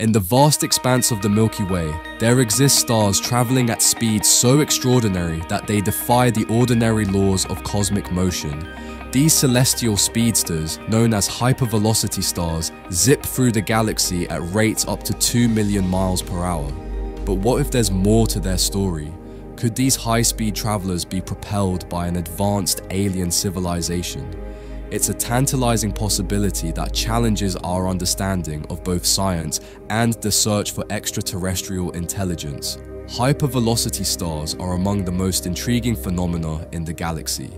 In the vast expanse of the Milky Way, there exist stars traveling at speeds so extraordinary that they defy the ordinary laws of cosmic motion. These celestial speedsters, known as hypervelocity stars, zip through the galaxy at rates up to 2 million miles per hour. But what if there's more to their story? Could these high-speed travelers be propelled by an advanced alien civilization? It's a tantalizing possibility that challenges our understanding of both science and the search for extraterrestrial intelligence. Hypervelocity stars are among the most intriguing phenomena in the galaxy.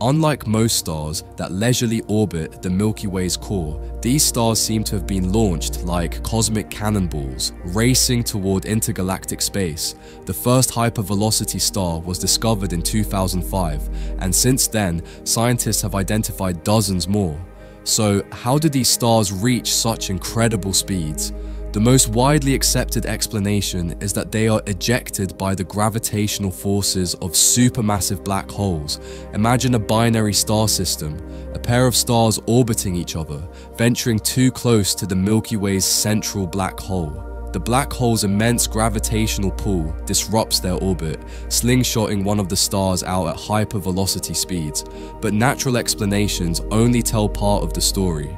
Unlike most stars that leisurely orbit the Milky Way's core, these stars seem to have been launched like cosmic cannonballs, racing toward intergalactic space. The first hypervelocity star was discovered in 2005, and since then, scientists have identified dozens more. So, how do these stars reach such incredible speeds? The most widely accepted explanation is that they are ejected by the gravitational forces of supermassive black holes. Imagine a binary star system, a pair of stars orbiting each other, venturing too close to the Milky Way's central black hole. The black hole's immense gravitational pull disrupts their orbit, slingshotting one of the stars out at hypervelocity speeds, but natural explanations only tell part of the story.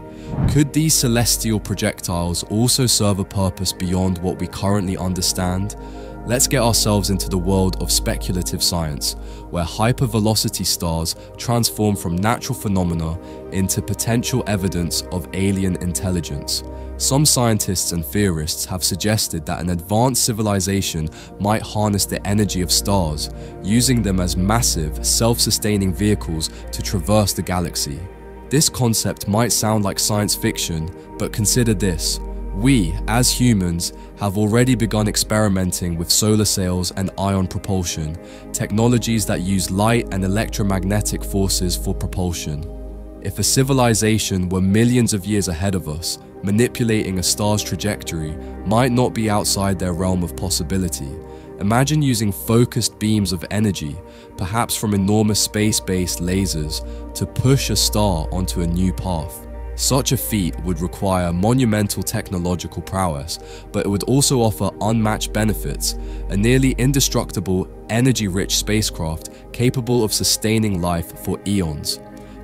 Could these celestial projectiles also serve a purpose beyond what we currently understand? Let's get ourselves into the world of speculative science, where hypervelocity stars transform from natural phenomena into potential evidence of alien intelligence. Some scientists and theorists have suggested that an advanced civilization might harness the energy of stars, using them as massive, self-sustaining vehicles to traverse the galaxy. This concept might sound like science fiction, but consider this. We, as humans, have already begun experimenting with solar sails and ion propulsion, technologies that use light and electromagnetic forces for propulsion. If a civilization were millions of years ahead of us, manipulating a star's trajectory might not be outside their realm of possibility. Imagine using focused beams of energy, perhaps from enormous space-based lasers, to push a star onto a new path. Such a feat would require monumental technological prowess, but it would also offer unmatched benefits, a nearly indestructible, energy-rich spacecraft capable of sustaining life for eons.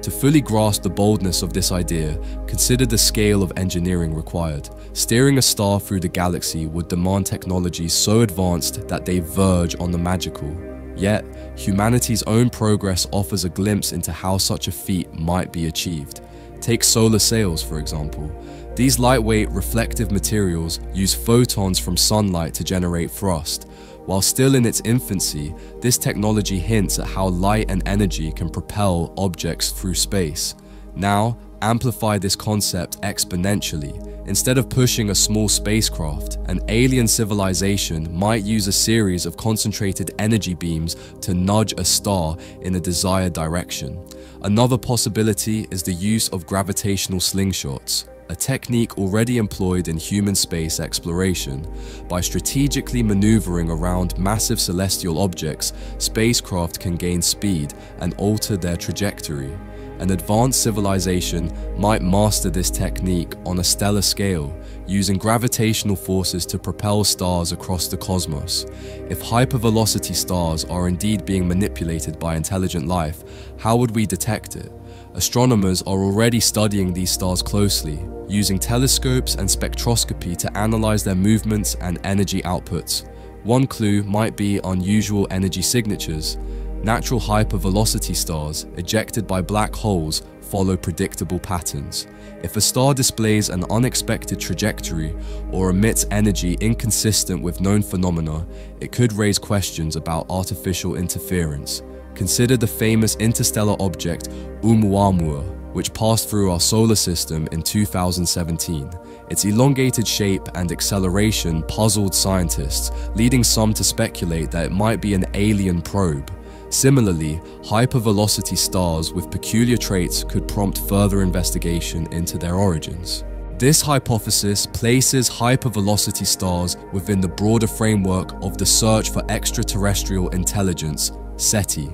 To fully grasp the boldness of this idea, consider the scale of engineering required. Steering a star through the galaxy would demand technologies so advanced that they verge on the magical. Yet, humanity's own progress offers a glimpse into how such a feat might be achieved. Take solar sails, for example. These lightweight, reflective materials use photons from sunlight to generate thrust, while still in its infancy, this technology hints at how light and energy can propel objects through space. Now, amplify this concept exponentially. Instead of pushing a small spacecraft, an alien civilization might use a series of concentrated energy beams to nudge a star in a desired direction. Another possibility is the use of gravitational slingshots a technique already employed in human space exploration. By strategically maneuvering around massive celestial objects, spacecraft can gain speed and alter their trajectory. An advanced civilization might master this technique on a stellar scale, using gravitational forces to propel stars across the cosmos. If hypervelocity stars are indeed being manipulated by intelligent life, how would we detect it? Astronomers are already studying these stars closely, using telescopes and spectroscopy to analyze their movements and energy outputs. One clue might be unusual energy signatures. Natural hypervelocity stars, ejected by black holes, follow predictable patterns. If a star displays an unexpected trajectory or emits energy inconsistent with known phenomena, it could raise questions about artificial interference. Consider the famous interstellar object Oumuamua, which passed through our solar system in 2017. Its elongated shape and acceleration puzzled scientists, leading some to speculate that it might be an alien probe. Similarly, hypervelocity stars with peculiar traits could prompt further investigation into their origins. This hypothesis places hypervelocity stars within the broader framework of the search for extraterrestrial intelligence, SETI.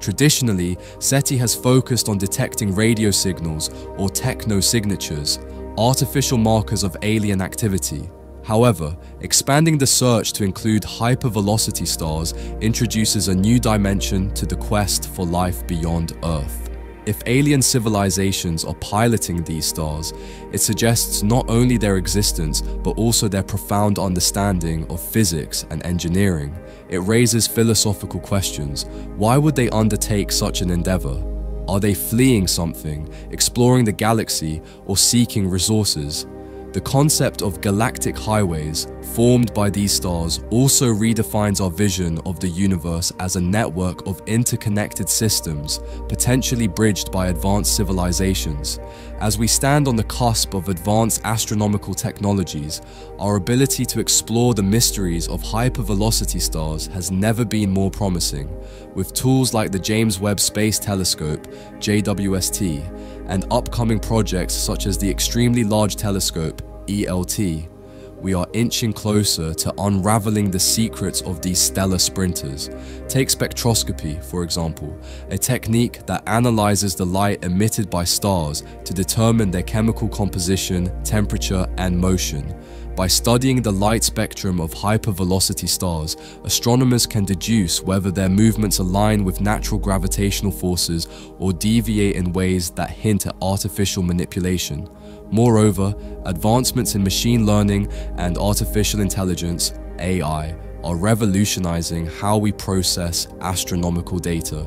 Traditionally, SETI has focused on detecting radio signals or techno signatures, artificial markers of alien activity. However, expanding the search to include hypervelocity stars introduces a new dimension to the quest for life beyond Earth. If alien civilizations are piloting these stars, it suggests not only their existence but also their profound understanding of physics and engineering. It raises philosophical questions. Why would they undertake such an endeavor? Are they fleeing something, exploring the galaxy, or seeking resources? The concept of galactic highways, formed by these stars, also redefines our vision of the universe as a network of interconnected systems, potentially bridged by advanced civilizations. As we stand on the cusp of advanced astronomical technologies, our ability to explore the mysteries of hypervelocity stars has never been more promising. With tools like the James Webb Space Telescope, JWST, and upcoming projects such as the Extremely Large Telescope, ELT, we are inching closer to unraveling the secrets of these stellar sprinters. Take spectroscopy, for example, a technique that analyzes the light emitted by stars to determine their chemical composition, temperature, and motion. By studying the light spectrum of hypervelocity stars, astronomers can deduce whether their movements align with natural gravitational forces or deviate in ways that hint at artificial manipulation. Moreover, advancements in machine learning and artificial intelligence, AI, are revolutionizing how we process astronomical data.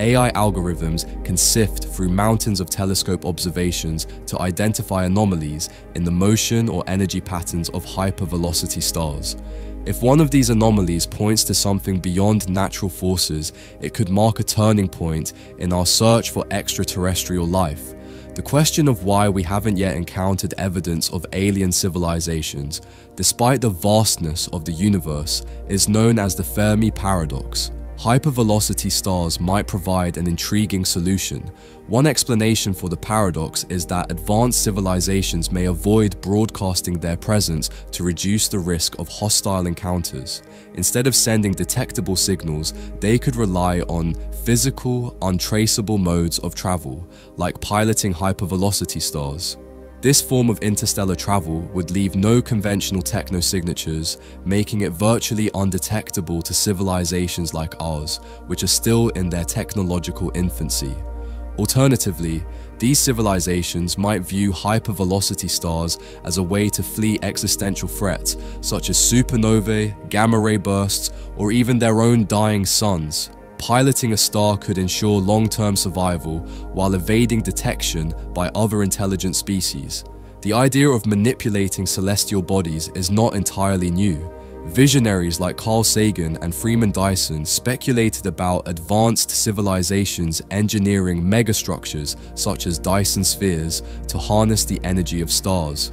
AI algorithms can sift through mountains of telescope observations to identify anomalies in the motion or energy patterns of hypervelocity stars. If one of these anomalies points to something beyond natural forces, it could mark a turning point in our search for extraterrestrial life. The question of why we haven't yet encountered evidence of alien civilizations, despite the vastness of the universe, is known as the Fermi paradox. Hypervelocity stars might provide an intriguing solution. One explanation for the paradox is that advanced civilizations may avoid broadcasting their presence to reduce the risk of hostile encounters. Instead of sending detectable signals, they could rely on physical, untraceable modes of travel, like piloting hypervelocity stars. This form of interstellar travel would leave no conventional techno-signatures, making it virtually undetectable to civilizations like ours, which are still in their technological infancy. Alternatively, these civilizations might view hypervelocity stars as a way to flee existential threats such as supernovae, gamma ray bursts, or even their own dying suns. Piloting a star could ensure long-term survival while evading detection by other intelligent species. The idea of manipulating celestial bodies is not entirely new. Visionaries like Carl Sagan and Freeman Dyson speculated about advanced civilizations engineering megastructures such as Dyson spheres to harness the energy of stars.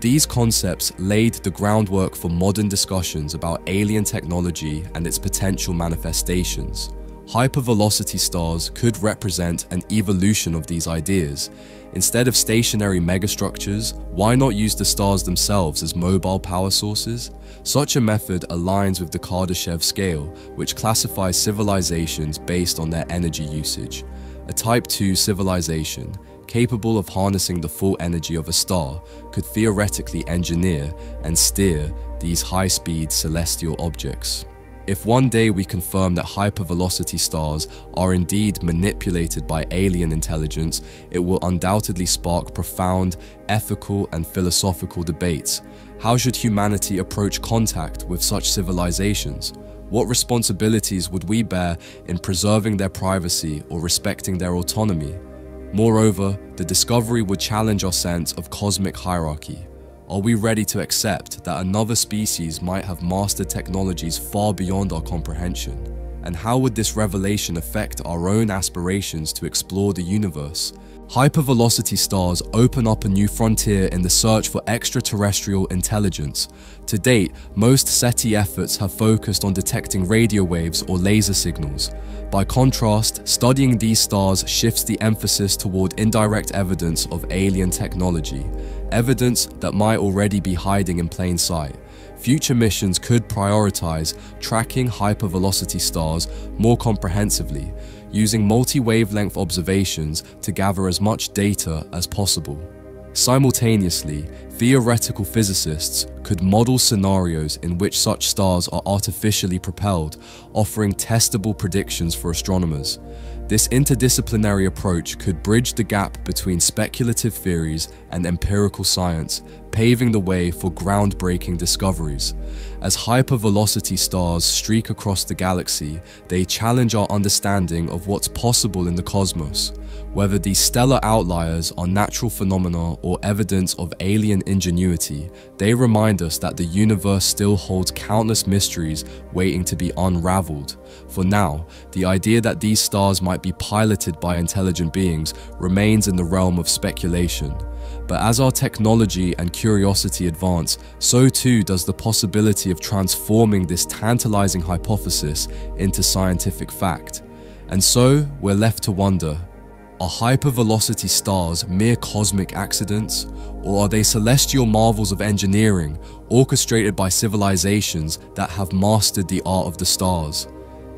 These concepts laid the groundwork for modern discussions about alien technology and its potential manifestations. Hypervelocity stars could represent an evolution of these ideas. Instead of stationary megastructures, why not use the stars themselves as mobile power sources? Such a method aligns with the Kardashev scale, which classifies civilizations based on their energy usage. A Type 2 civilization, capable of harnessing the full energy of a star, could theoretically engineer and steer these high-speed celestial objects. If one day we confirm that hypervelocity stars are indeed manipulated by alien intelligence, it will undoubtedly spark profound ethical and philosophical debates. How should humanity approach contact with such civilizations? What responsibilities would we bear in preserving their privacy or respecting their autonomy? Moreover, the discovery would challenge our sense of cosmic hierarchy. Are we ready to accept that another species might have mastered technologies far beyond our comprehension? And how would this revelation affect our own aspirations to explore the universe? Hypervelocity stars open up a new frontier in the search for extraterrestrial intelligence. To date, most SETI efforts have focused on detecting radio waves or laser signals. By contrast, studying these stars shifts the emphasis toward indirect evidence of alien technology, evidence that might already be hiding in plain sight. Future missions could prioritize tracking hypervelocity stars more comprehensively, using multi-wavelength observations to gather as much data as possible. Simultaneously, theoretical physicists could model scenarios in which such stars are artificially propelled, offering testable predictions for astronomers. This interdisciplinary approach could bridge the gap between speculative theories and empirical science, paving the way for groundbreaking discoveries. As hypervelocity stars streak across the galaxy, they challenge our understanding of what's possible in the cosmos. Whether these stellar outliers are natural phenomena or evidence of alien ingenuity, they remind us that the universe still holds countless mysteries waiting to be unraveled. For now, the idea that these stars might be piloted by intelligent beings remains in the realm of speculation. But as our technology and curiosity advance, so too does the possibility of transforming this tantalizing hypothesis into scientific fact. And so, we're left to wonder are hypervelocity stars mere cosmic accidents, or are they celestial marvels of engineering orchestrated by civilizations that have mastered the art of the stars?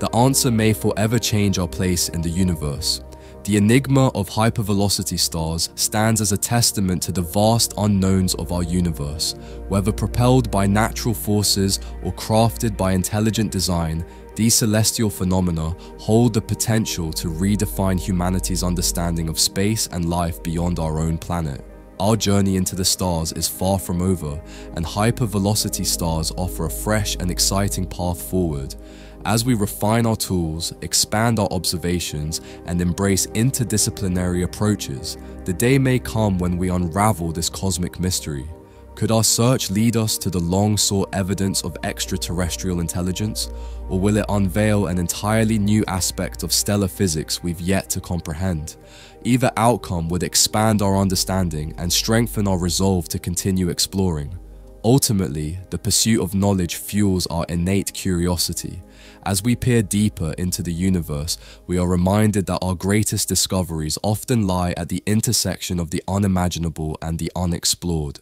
The answer may forever change our place in the universe. The enigma of hypervelocity stars stands as a testament to the vast unknowns of our universe. Whether propelled by natural forces or crafted by intelligent design, these celestial phenomena hold the potential to redefine humanity's understanding of space and life beyond our own planet. Our journey into the stars is far from over, and hypervelocity stars offer a fresh and exciting path forward. As we refine our tools, expand our observations, and embrace interdisciplinary approaches, the day may come when we unravel this cosmic mystery. Could our search lead us to the long sought evidence of extraterrestrial intelligence, or will it unveil an entirely new aspect of stellar physics we've yet to comprehend? Either outcome would expand our understanding and strengthen our resolve to continue exploring. Ultimately, the pursuit of knowledge fuels our innate curiosity. As we peer deeper into the universe, we are reminded that our greatest discoveries often lie at the intersection of the unimaginable and the unexplored.